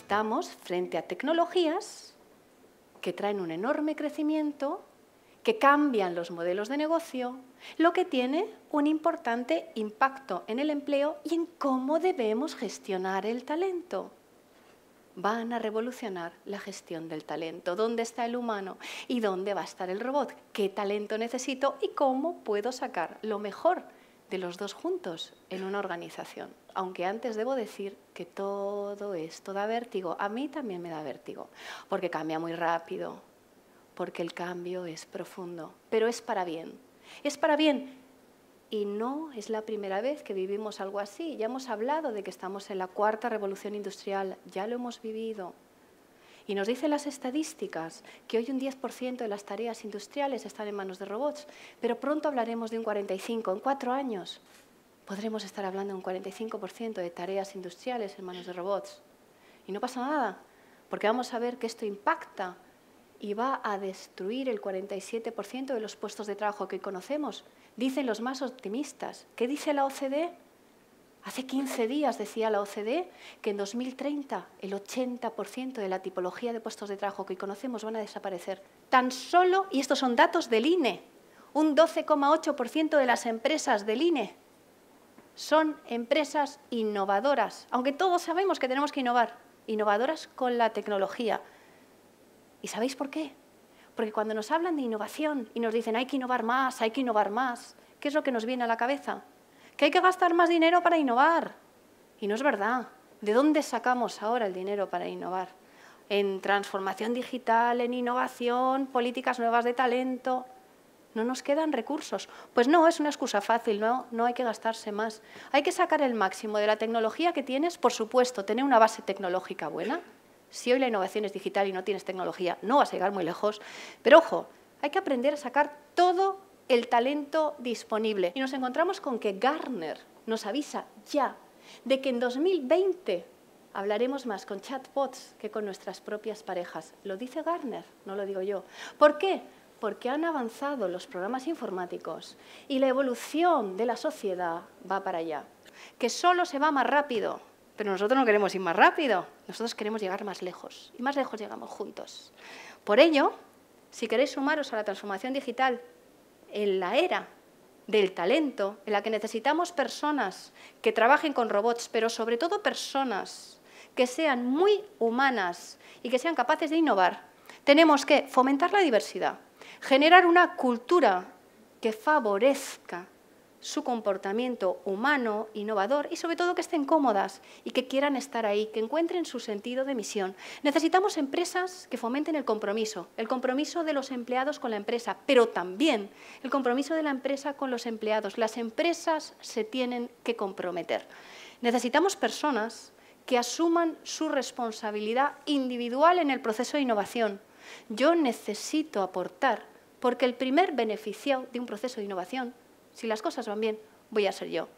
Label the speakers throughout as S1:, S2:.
S1: estamos frente a tecnologías que traen un enorme crecimiento, que cambian los modelos de negocio, lo que tiene un importante impacto en el empleo y en cómo debemos gestionar el talento. Van a revolucionar la gestión del talento. ¿Dónde está el humano? ¿Y dónde va a estar el robot? ¿Qué talento necesito? ¿Y cómo puedo sacar lo mejor de los dos juntos en una organización? Aunque antes debo decir que todo esto da vértigo. A mí también me da vértigo, porque cambia muy rápido, porque el cambio es profundo, pero es para bien es para bien. Y no es la primera vez que vivimos algo así. Ya hemos hablado de que estamos en la cuarta revolución industrial, ya lo hemos vivido. Y nos dicen las estadísticas que hoy un 10% de las tareas industriales están en manos de robots, pero pronto hablaremos de un 45%. En cuatro años podremos estar hablando de un 45% de tareas industriales en manos de robots. Y no pasa nada, porque vamos a ver que esto impacta y va a destruir el 47% de los puestos de trabajo que conocemos, dicen los más optimistas. ¿Qué dice la OCDE? Hace 15 días decía la OCDE que en 2030 el 80% de la tipología de puestos de trabajo que conocemos van a desaparecer. Tan solo, y estos son datos del INE, un 12,8% de las empresas del INE son empresas innovadoras, aunque todos sabemos que tenemos que innovar, innovadoras con la tecnología, ¿Y sabéis por qué? Porque cuando nos hablan de innovación y nos dicen hay que innovar más, hay que innovar más, ¿qué es lo que nos viene a la cabeza? Que hay que gastar más dinero para innovar. Y no es verdad. ¿De dónde sacamos ahora el dinero para innovar? En transformación digital, en innovación, políticas nuevas de talento. No nos quedan recursos. Pues no, es una excusa fácil, no, no hay que gastarse más. Hay que sacar el máximo de la tecnología que tienes, por supuesto, tener una base tecnológica buena, si hoy la innovación es digital y no tienes tecnología, no vas a llegar muy lejos. Pero ojo, hay que aprender a sacar todo el talento disponible. Y nos encontramos con que Gartner nos avisa ya de que en 2020 hablaremos más con chatbots que con nuestras propias parejas. Lo dice Gartner, no lo digo yo. ¿Por qué? Porque han avanzado los programas informáticos y la evolución de la sociedad va para allá. Que solo se va más rápido, pero nosotros no queremos ir más rápido, nosotros queremos llegar más lejos. Y más lejos llegamos juntos. Por ello, si queréis sumaros a la transformación digital en la era del talento, en la que necesitamos personas que trabajen con robots, pero sobre todo personas que sean muy humanas y que sean capaces de innovar, tenemos que fomentar la diversidad, generar una cultura que favorezca su comportamiento humano, innovador y sobre todo que estén cómodas y que quieran estar ahí, que encuentren su sentido de misión. Necesitamos empresas que fomenten el compromiso, el compromiso de los empleados con la empresa, pero también el compromiso de la empresa con los empleados. Las empresas se tienen que comprometer. Necesitamos personas que asuman su responsabilidad individual en el proceso de innovación. Yo necesito aportar, porque el primer beneficiado de un proceso de innovación si las cosas van bien, voy a ser yo.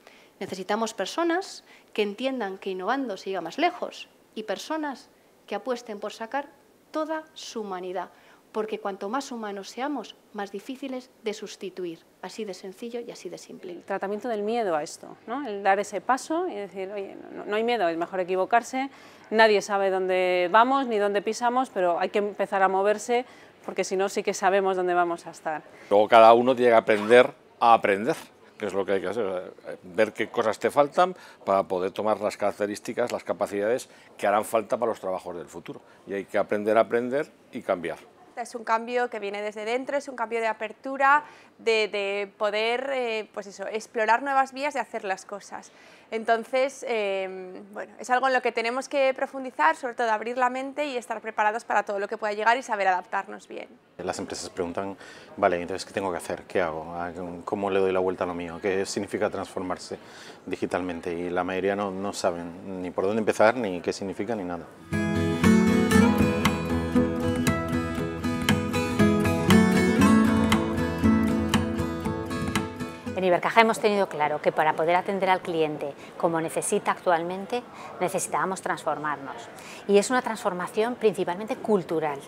S1: Necesitamos personas que entiendan que innovando se llega más lejos y personas que apuesten por sacar toda su humanidad, porque cuanto más humanos seamos, más difíciles de sustituir. Así de sencillo y así de simple.
S2: El tratamiento del miedo a esto, ¿no? el dar ese paso y decir, oye, no, no hay miedo, es mejor equivocarse, nadie sabe dónde vamos ni dónde pisamos, pero hay que empezar a moverse porque si no sí que sabemos dónde vamos a estar.
S3: Luego cada uno tiene que aprender a aprender, que es lo que hay que hacer, ver qué cosas te faltan para poder tomar las características, las capacidades que harán falta para los trabajos del futuro. Y hay que aprender a aprender y cambiar.
S4: Es un cambio que viene desde dentro, es un cambio de apertura, de, poder eh, pues eso, explorar nuevas vías de hacer las cosas. Entonces, em, bueno, es algo en lo que tenemos que profundizar, sobre todo abrir la mente y estar preparados para todo lo que pueda llegar y saber adaptarnos bien.
S5: Las empresas preguntan, vale, entonces, ¿qué tengo que hacer? ¿Qué hago? Ah, ¿Cómo le doy la vuelta a lo mío? ¿Qué significa transformarse digitalmente? Y la mayoría no, no saben ni por dónde empezar, ni qué significa, ni nada.
S6: En Ibercaja hemos tenido claro que para poder atender al cliente como necesita actualmente, necesitábamos transformarnos. Y es una transformación principalmente cultural.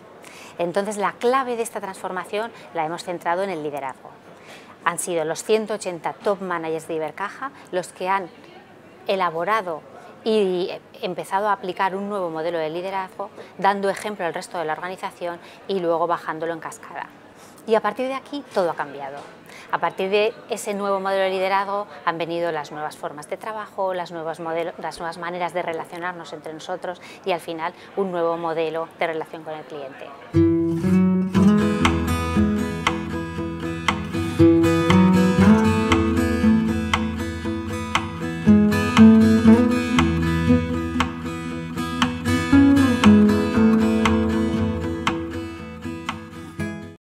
S6: Entonces la clave de esta transformación la hemos centrado en el liderazgo. Han sido los 180 top managers de Ibercaja los que han elaborado y empezado a aplicar un nuevo modelo de liderazgo, dando ejemplo al resto de la organización y luego bajándolo en cascada. Y a partir de aquí todo ha cambiado. A partir de ese nuevo modelo de liderazgo han venido las nuevas formas de trabajo, las nuevas, las nuevas maneras de relacionarnos entre nosotros y al final un nuevo modelo de relación con el cliente.